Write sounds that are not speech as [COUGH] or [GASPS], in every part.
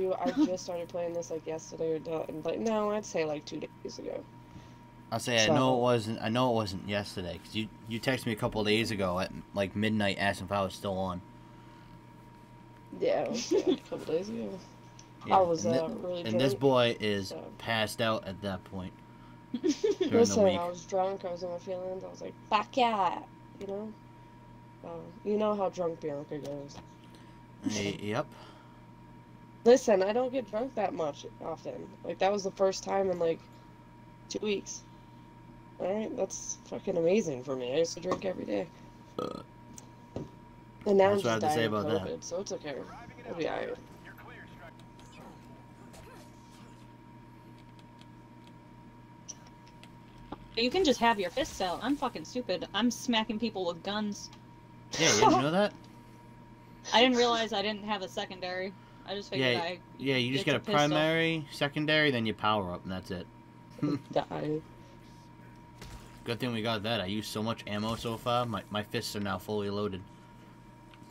you I just started playing this like yesterday or do- like no, I'd say like two days ago. I'll say I know it wasn't. I know it wasn't yesterday because you you texted me a couple days ago at like midnight asking if I was still on. Yeah, was, yeah, a couple days ago. Yeah, I was and, uh, thi- really and this boy is so- passed out at that point [LAUGHS] Listen. I was drunk. I was in my feelings. I was like, "Fuck yeah," you know. Uh, you know how drunk Bianca goes. Yep. Listen, I don't get drunk that much often. Like that was the first time in like two weeks. All right, that's fucking amazing for me. I used to drink every day. Uh, and now I'm what have just to say dying of about that. So it's okay. I'll be alright. You can just have your fists out. I'm fucking stupid. I'm smacking people with guns. Yeah, you didn't know that? [LAUGHS] I didn't realize I didn't have a secondary. I just figured Yeah, I. Yeah, you just It's get a a pistol. primary, secondary, then you power up, and that's it. [LAUGHS] Die. Good thing we got that. I used so much ammo so far. My my fists are now fully loaded.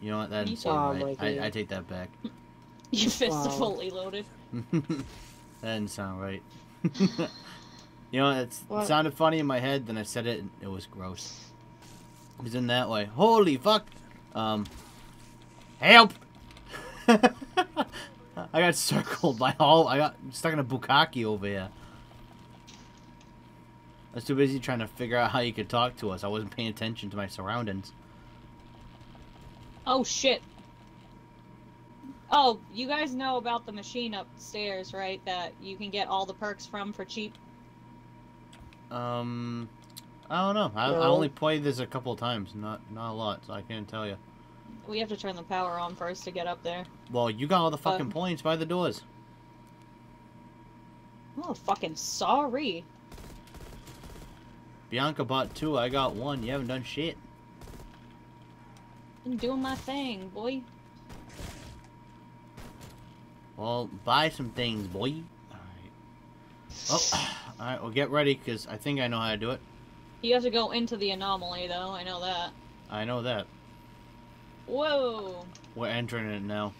You know what? That didn't seem right. I, I take that back. [LAUGHS] [LAUGHS] Your fists are fully loaded. that didn't sound right. you know, it's, it sounded funny in my head. Then I said it, and it was gross. It was in that way. Holy fuck! Um, help! [LAUGHS] I got circled by all. I got stuck in a bukkake over here. I was too busy trying to figure out how you could talk to us. I wasn't paying attention to my surroundings. Oh shit. Oh, you guys know about the machine upstairs, right? That you can get all the perks from for cheap. Um, I don't know. I, I only played this a couple of times, not not a lot, so I can't tell you. We have to turn the power on first to get up there. Well, you got all the fucking Um, points by the doors. Oh, fucking sorry. Bianca bought two. I got one. You haven't done shit. I'm doing my thing, boy. Well, buy some things, boy. Alright. Oh, [CLEARS THROAT] alright, well, get ready, because I think I know how to do it. You have to go into the anomaly, though. I know that. I know that. Whoa. We're entering it now.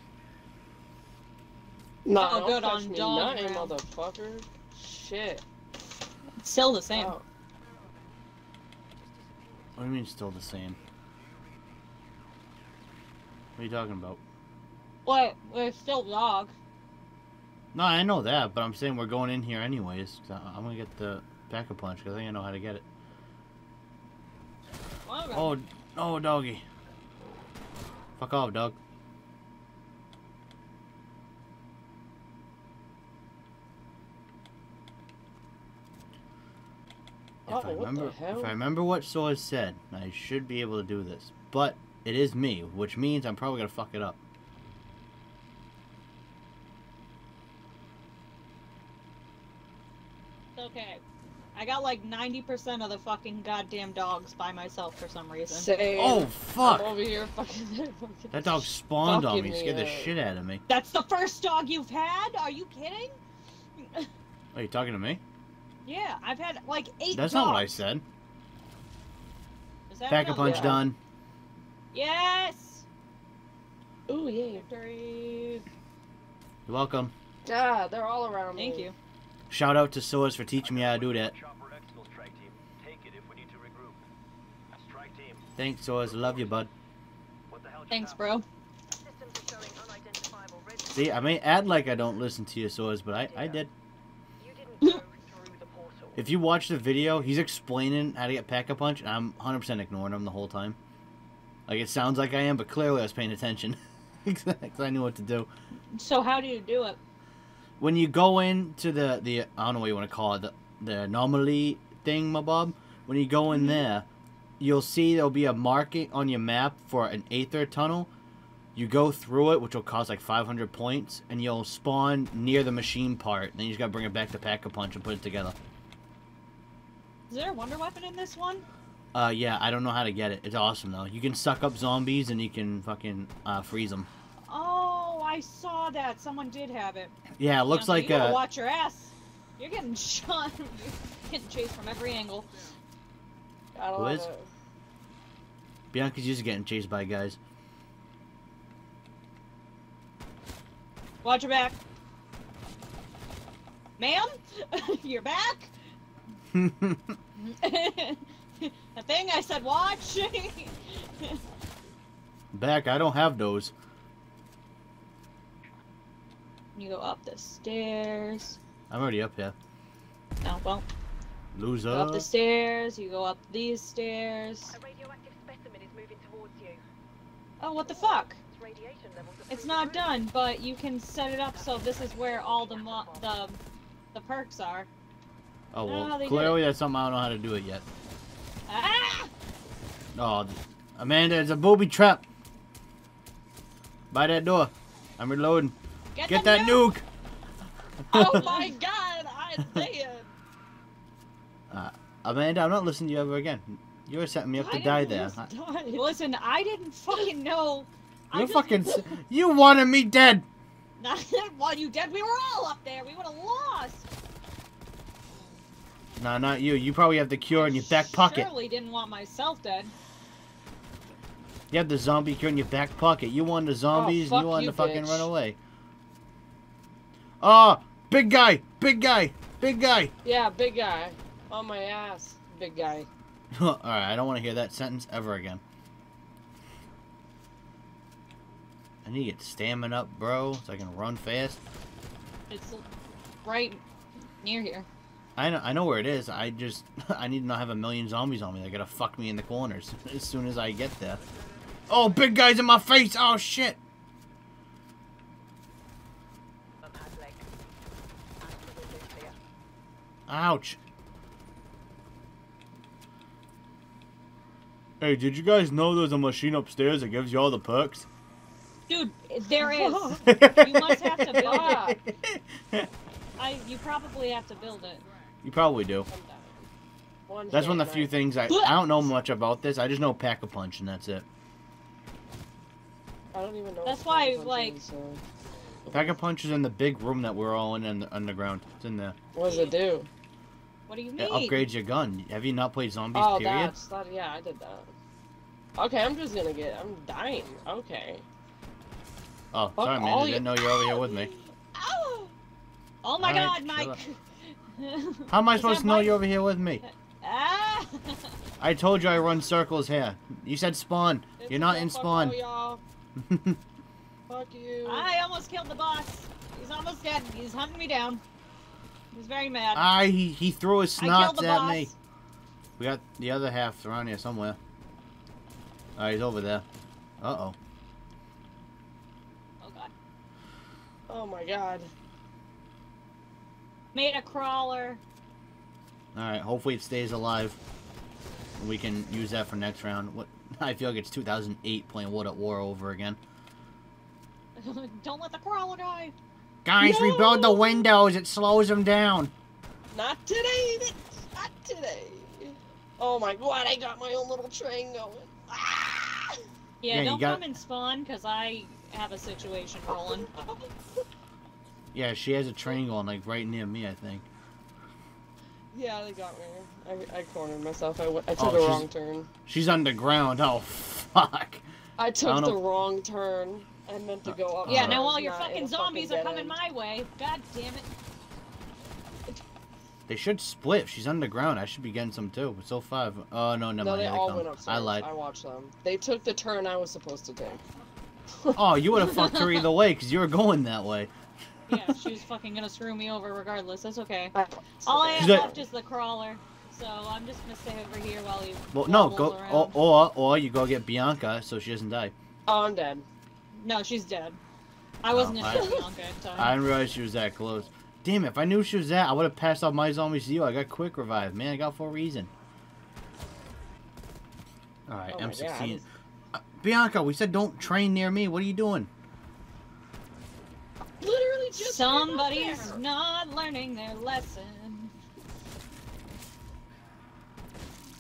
No, Oh, don't good, touch on me, dog nothing, round. motherfucker. Shit. It's still the same. Oh, What do you mean still the same? What are you talking about? What? We're still dog. No, I know that, but I'm saying we're going in here anyways. 'cause I- I'm gonna get the pack a punch because I think I know how to get it. Okay. Oh, oh, doggy. Fuck off, dog. If Oh, I what the remember, if I remember what Soaz said, I should be able to do this. But it is me, which means I'm probably gonna fuck it up. Okay. I got like 90% of the fucking goddamn dogs by myself for some reason. Same. Oh I'm fuck! over here fucking. [LAUGHS] fucking That dog spawned on fucking me, scared the shit out of me. That's the first dog you've had? Are you kidding? Are you talking to me? Yeah, I've had like eight That's dogs. not what I said. Is that Pack-a-punch Yeah. done. Yes! Ooh, yeah. Victory! You're welcome. Yeah, they're all around me. Thank you. Shout out to Soaz for teaching me how to do that. Chopper X will strike team. Take it if we need to regroup. Strike team. Thanks, Soaz. Love you, bud. What the hell? just Thanks, bro. See, I may add like I don't listen to you, Soaz, but I, I did. If you watch the video, he's explaining how to get pack a punch, and I'm 100% ignoring him the whole time. Like, it sounds like I am, but clearly I was paying attention. [LAUGHS] Because I knew what to do. So how do you do it? When you go into the, the I don't know what you want to call it, the, the anomaly thing, my bob, when you go in there, you'll see there'll be a marking on your map for an Aether tunnel. You go through it, which will cost like 500 points, and you'll spawn near the machine part. Then you just gotta bring it back to Pack a Punch and put it together. Is there a wonder weapon in this one? Uh, yeah, I don't know how to get it. It's awesome though. You can suck up zombies and you can fucking uh, freeze them. I saw that. Someone did have it. Yeah, it looks like you gotta uh, watch your ass. You're getting [LAUGHS] shot. You're getting chased from every angle. Gotta Who love it. Bianca's used to getting chased by guys. Watch your back. Ma'am? [LAUGHS] You're back? [LAUGHS] the thing I said watch. Back, I don't have those. You go up the stairs. I'm already up here. No, well, Loser. go up the stairs. You go up these stairs. A radioactive specimen is moving towards you. Oh, what the fuck? Its radiation levels are It's through not done, but you can set it up so this is where all the mo- the the perks are. Oh I don't know how well, clearly that's something I don't know how to do it yet. Ah! Oh, Amanda, it's a booby trap. By that door. I'm reloading. Get, Get that nuke! nuke. [LAUGHS] Oh my god, I dead. [LAUGHS] Uh, Amanda, I'm not listening to you ever again. You were setting me up to I die there. Died. Listen, I didn't fucking know. You fucking. [LAUGHS] You wanted me dead. Not while you dead, we were all up there. We would have lost. Nah, not you. You probably have the cure in your back pocket. I surely didn't want myself dead. You have the zombie cure in your back pocket. You wanted the oh, zombies, and you wanted you, to fucking bitch. run away. Oh, big guy, big guy, big guy. Yeah, big guy. On my ass, big guy. [LAUGHS] All right, I don't want to hear that sentence ever again. I need to get stamina up, bro, so I can run fast. It's right near here. I know, I know where it is. I just, [LAUGHS] I need to not have a million zombies on me. They're gonna fuck me in the corners [LAUGHS] as soon as I get there. Oh, big guy's in my face! Oh shit! Um, has legs. And the window's clear. Ouch! Hey, did you guys know there's a machine upstairs that gives you all the perks? Dude, there is. [LAUGHS] You must have to build it. [LAUGHS] I, you probably have to build it. You probably do. One That's one of the few right? things I I don't know much about this. I just know pack a punch and that's it. I don't even know. That's what why, punch like- Pack a punch is in the big room that we're all in, in the underground. It's in there. What does it do? What do you It mean? upgrades your gun. Have you not played zombies? oh, period. that's that. Yeah, I did that. Okay, I'm just gonna get. I'm dying. Okay. Oh, Fuck sorry, man. all I didn't know you're over here with me. [GASPS] Ow! Oh my Alright, god, shut Mike! How am I [LAUGHS] Is supposed to know Mike? you're over here with me? ah! [LAUGHS] I told you I run circles here. You said spawn. It's You're not in spawn. all y'all. [LAUGHS] Fuck you. I almost killed the boss. He's almost dead. He's hunting me down. He's very mad. I he, he threw his snots at boss. me. We got the other half around here somewhere. Oh, he's over there. Uh-oh. Oh god. Oh my god. Made a crawler. Alright, hopefully it stays alive. We can use that for next round. What [LAUGHS] I feel like it's 2008 playing World at War over again. [LAUGHS] Don't let the crawler die. Guys, No! rebuild the windows. It slows them down. Not today. Not today. Oh my god, I got my own little train going. Ah! Yeah, Yeah, don't got- come and spawn, because I have a situation rolling. [LAUGHS] Yeah, she has a train going like right near me, I think. yeah, they got me. I, I cornered myself. I, I took Oh, a wrong turn. She's underground. Oh, [LAUGHS] fuck. I took don't the know- wrong turn. I meant to go up. yeah, now all your not in fucking zombies are coming end. my way. God damn it. They should split. She's underground. I should be getting some too. But so far, I've- oh no, never No, mind. they Here all come. went upstairs. I lied. I watched them. They took the turn I was supposed to take. [LAUGHS] Oh, you would have [LAUGHS] fucked her either way because you were going that way. Yeah, she was fucking gonna screw me over regardless. That's okay. I- All I have She's like- left is the crawler. So I'm just gonna stay over here while you. Well, no, go around. or, or or you go get Bianca so she doesn't die. Oh, I'm dead. No, she's dead. I wasn't Oh, in I- Bianca in time. I didn't realize she was that close. Damn, if I knew she was that, I would have passed off my zombies to you. I got quick revive, man. I got for a reason. All right, Oh my M16. Uh, Bianca, we said don't train near me. What are you doing? Literally just. Somebody's not learning their lesson.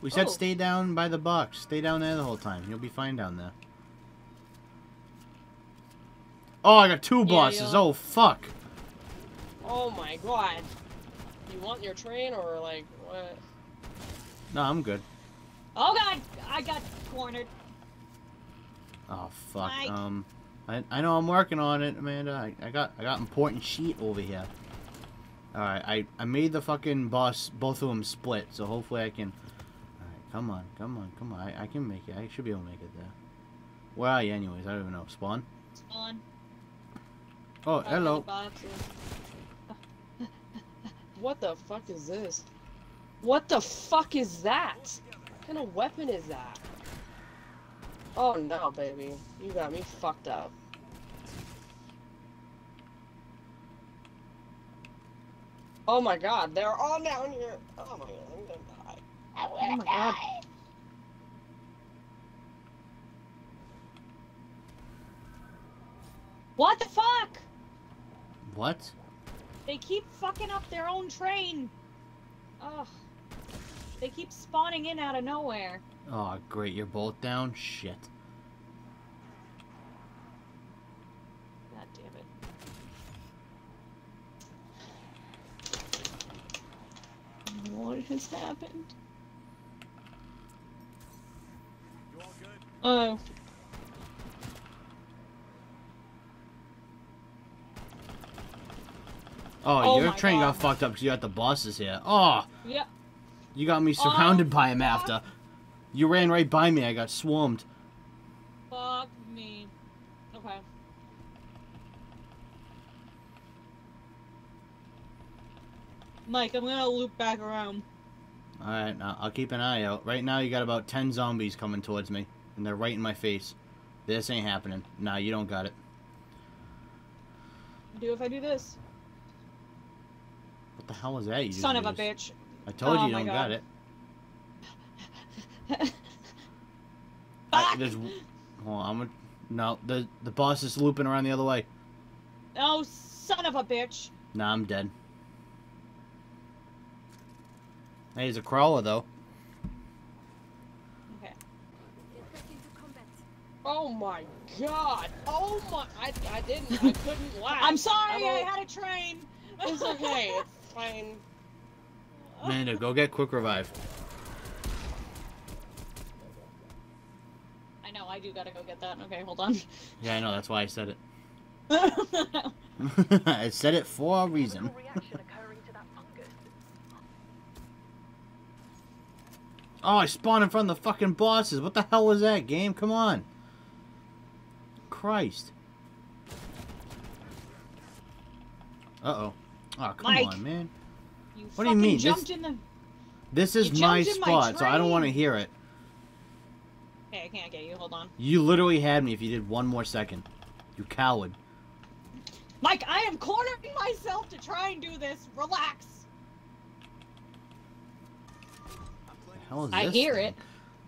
We said Oh. stay down by the box. Stay down there the whole time. You'll be fine down there. Oh, I got two bosses. you'll- Oh, fuck. Oh my god. You want your train or like what? No, I'm good. Oh god, I got cornered. Oh, fuck. Mike. Um, I, I know I'm working on it, Amanda. I, I got I got important sheet over here. All right, I I made the fucking boss both of them split, so hopefully I can. All right, come on, come on, come on. I, I can make it. I should be able to make it there. Where are you, anyways? I don't even know. Spawn. Spawn. Oh, Out hello. What the fuck is this? What the fuck is that? What kind of weapon is that? Oh no, baby. You got me fucked up. Oh my god, they're all down here. Oh my god, I'm gonna die. I'm Oh gonna god. die. What the fuck? What? They keep fucking up their own train. Ugh. They keep spawning in out of nowhere. Oh, great. You're both down. Shit. God damn it. What has happened? Oh. Oh, Oh your train got fucked up because you got the bosses here. Oh, Yep. you got me surrounded Oh, by him after. You ran right by me. I got swarmed. Fuck me. Okay. Mike, I'm gonna loop back around. All right, now I'll keep an eye out. Right now, you got about ten zombies coming towards me, and they're right in my face. This ain't happening. Nah, you don't got it. Do if I do this. What the hell is that? You Son of a bitch. I told Oh you you don't got God. it. [LAUGHS] I, Fuck! there's. Hold on, I'm gonna. No, the the boss is looping around the other way. Oh, son of a bitch. Nah, I'm dead. Hey, he's a crawler though. Okay. Oh my god. Oh my. I, I didn't. I couldn't [LAUGHS] laugh. I'm sorry, I, don't- had a train. It's okay. It's fine. Amanda, go get quick revive. I know, I do gotta go get that. Okay, hold on. Yeah, I know. That's why I said it. [LAUGHS] [LAUGHS] I said it for a reason. Chemical reaction occurring to that fungus. Oh, I spawned in front of the fucking bosses. What the hell was that game? Come on. Christ. Uh oh. Come Mike. on, man. you What do you mean? This- jumped in the. This is my in my spot, so I don't want to hear it. Okay, I can't get you. Hold on. You literally had me if you did one more second. You coward. Mike, I am cornering myself to try and do this. Relax. The hell is I hear thing? it.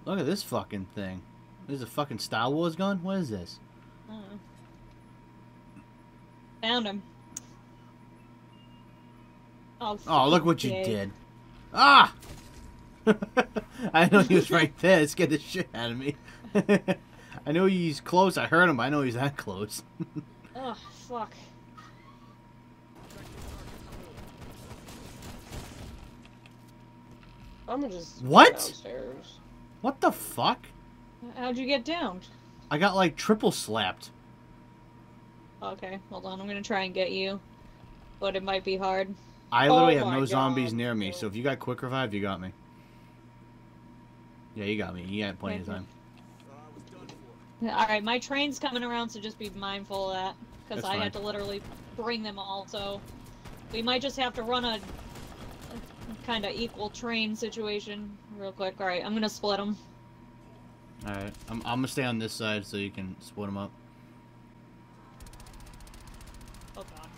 Look at this fucking thing. This is a fucking Star Wars gun? What is this? Uh, Found him. Oh, Oh, look what you did. Ah! [LAUGHS] I know he was right there. It scared the shit out of me. [LAUGHS] I know he's close. I heard him, I know he's that close. [LAUGHS] Oh, fuck. I'm gonna just. What? Downstairs. what the fuck? How'd you get downed? I got like triple slapped. Okay, hold on. I'm gonna try and get you. But it might be hard. I Oh literally have my no zombies near me, so if you got quick revive, you got me. Yeah, you got me. You had plenty of time. Alright, my train's coming around, so just be mindful of that. Because I had to literally bring them all, so. We might just have to run a, a kind of equal train situation real quick. Alright, I'm gonna split them. Alright, I'm, I'm gonna stay on this side so you can split them up. Oh god.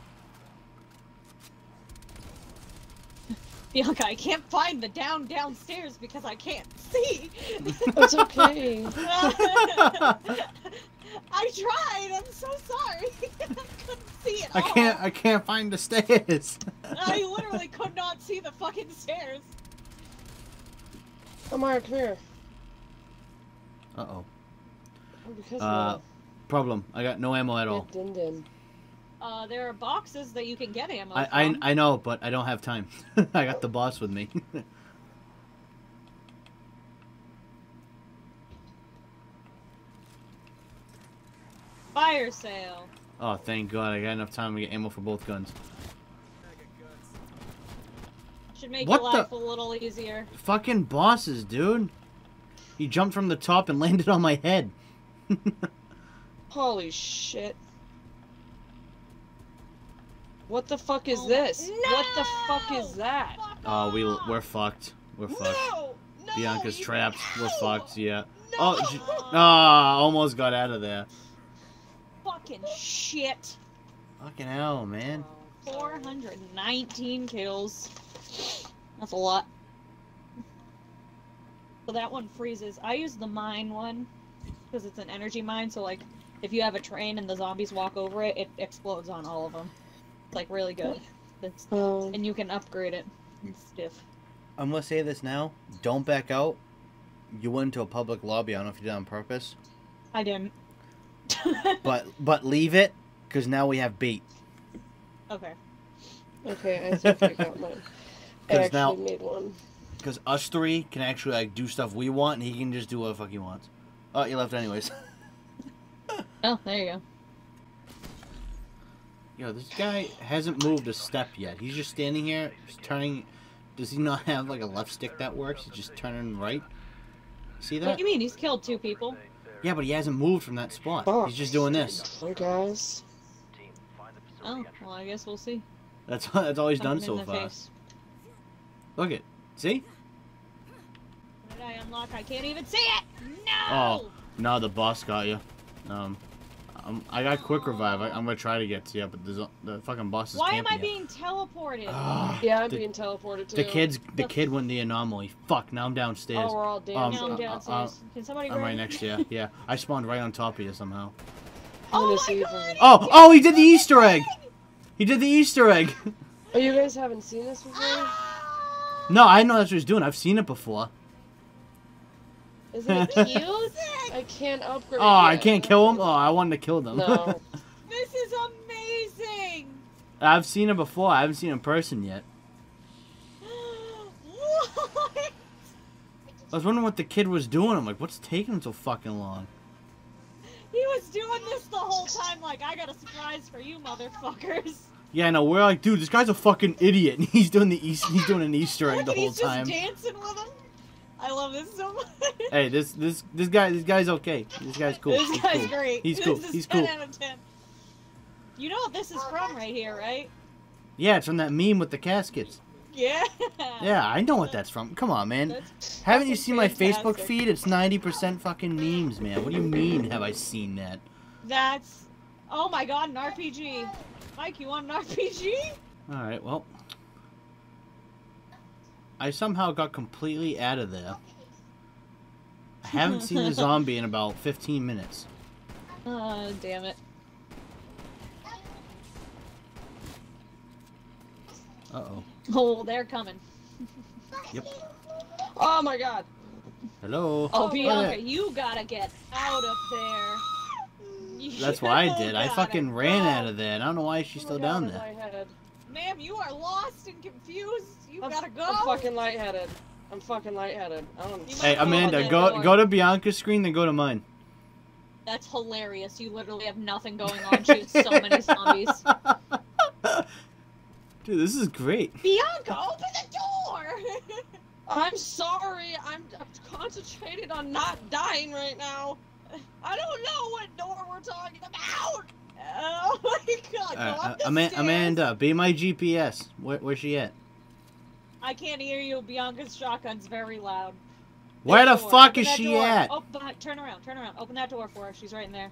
Bianca, I can't find the down downstairs because I can't see. It's okay. [LAUGHS] I tried. I'm so sorry. [LAUGHS] I couldn't see it. I can't. I can't find the stairs. [LAUGHS] I literally could not see the fucking stairs. Amara, come here. Uh oh. Oh, because Uh, Problem. I got no ammo at all. din din. Uh, there are boxes that you can get ammo I, I. I know, but I don't have time. [LAUGHS] I got the boss with me. [LAUGHS] fire sale. Oh, thank God! I got enough time to get ammo for both guns. Should make What your the- life a little easier. Fucking bosses, dude. He jumped from the top and [LAUGHS] landed on my head. Holy shit. What the fuck is Oh, this? What the fuck is that? Fuck Oh, we we're fucked. We're fucked. No! No! Bianca's you- trapped. We're fucked. Yeah. No! Oh, sh- Ah, almost got out of there. Fucking shit. Fucking hell, man. 419 kills. That's a lot. So that one freezes. I use the mine one because it's an energy mine. So like, if you have a train and the zombies walk over it, it explodes on all of them. It's like really good. It's, Oh. and you can upgrade it. It's stiff. I'm gonna say this now. Don't back out. You went into a public lobby. I don't know if you did it on purpose, I didn't. [LAUGHS] but but leave it, cause now we have bait. okay. Okay, I think I got mine. [LAUGHS] I 'Cause actually now- made one. Cause us three can actually like do stuff we want, and he can just do what the fuck he wants. Oh, you left anyways. [LAUGHS] Oh, there you go. Yo, this guy hasn't moved a step yet. He's just standing here, just turning. Does he not have like a left stick that works? He's just turning right. See that? What do you mean? He's killed two people. Yeah, but he hasn't moved from that spot. Fuck. He's just doing this. Hey guys. Team, find the Oh, well, I guess we'll see. That's that's all he's Punch done so far. face. Look it. See? What did I unlock? I can't even see it! No! Oh. No, the boss got you. Um, um I got quick revive. I, I'm gonna try to get to you, but the the fucking boss is Why am I camping you. being teleported? Ah, Yeah, I'm the, being teleported too. the kids. The The- kid went the anomaly. Fuck. Now I'm downstairs. Oh, we're all Um, now I'm dancing. uh, downstairs. Can somebody I'm grab right me? next to you. [LAUGHS] Yeah, I spawned right on top of you somehow. Oh my god! Oh, oh, he did the Easter egg. He did the Easter egg. [LAUGHS] Oh, you guys haven't seen this before? No, I know that's what he's doing. I've seen it before. Is it [LAUGHS] cute? I can't upgrade. Oh, I can't kill him. Oh, I wanted to kill them. No. [LAUGHS] This is amazing! I've seen it before. I haven't seen it in person yet. [GASPS] what? I was wondering what the kid was doing. I'm like, what's taking him so fucking long? He was doing this the whole time, like, I got a surprise for you, motherfuckers. Yeah, no, we're like, dude, this guy's a fucking idiot. And [LAUGHS] he's doing the East, he's doing an Easter egg Look, the [LAUGHS] and whole he's time. just dancing with him. I love this so much. Hey, this this this guy this guy's okay. This guy's cool. This He's guy's cool. great. He's this cool. Is He's 10 cool. out of 10. You know what this is from right here, right? Yeah, it's from that meme with the caskets. Yeah. Yeah, I know what that's from. Come on, man. That's Haven't you seen my Facebook feed? It's 90% fucking memes, man. What do you mean have I seen that? That's. Oh my god, an RPG. Mike, you want an RPG? Alright, well. I somehow got completely out of there. I haven't seen a zombie in about 15 minutes. [LAUGHS] Oh, damn it. Uh-oh. Oh, they're coming. Yep. Oh my god. Hello? Oh, Oh, Bianca, yeah. you gotta get out of there. You That's what I did. I [LAUGHS] fucking ran go. out of there. I don't know why she's Oh still God, down I'm there. Lightheaded. Ma'am, you are lost and confused. You I'm, gotta go. I'm fucking lightheaded. I'm fucking lightheaded. I don't. Hey, Amanda, go door. go to Bianca's screen, then go to mine. That's hilarious. You literally have nothing going on. She has so many zombies. [LAUGHS] Dude, this is great. Bianca, open the door! [LAUGHS] I'm sorry. I'm, I'm concentrated on not dying right now. I don't know what door we're talking about. Oh [LAUGHS] my god, go Uh, uh, Ama- Amanda, be my GPS. Where, where's she at? I can't hear you. Bianca's shotgun's very loud. Where That the door. fuck Open is she door. at? Oh, behind, turn around, turn around. Open that door for her. She's right in there.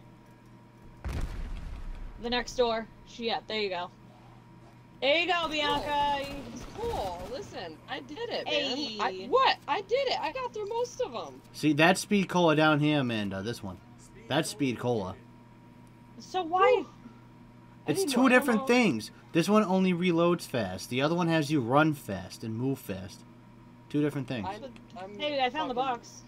The next door. She at. There you go. There you go, Bianca. It's cool. Listen, I did it, man. Hey. I, what? I did it. I got through most of them. See, that's speed cola down here, Amanda. This one. That's speed cola. So why? It's two different ammo. things. This one only reloads fast. The other one has you run fast and move fast. Two different things. I'm, I'm Hey, I found the box.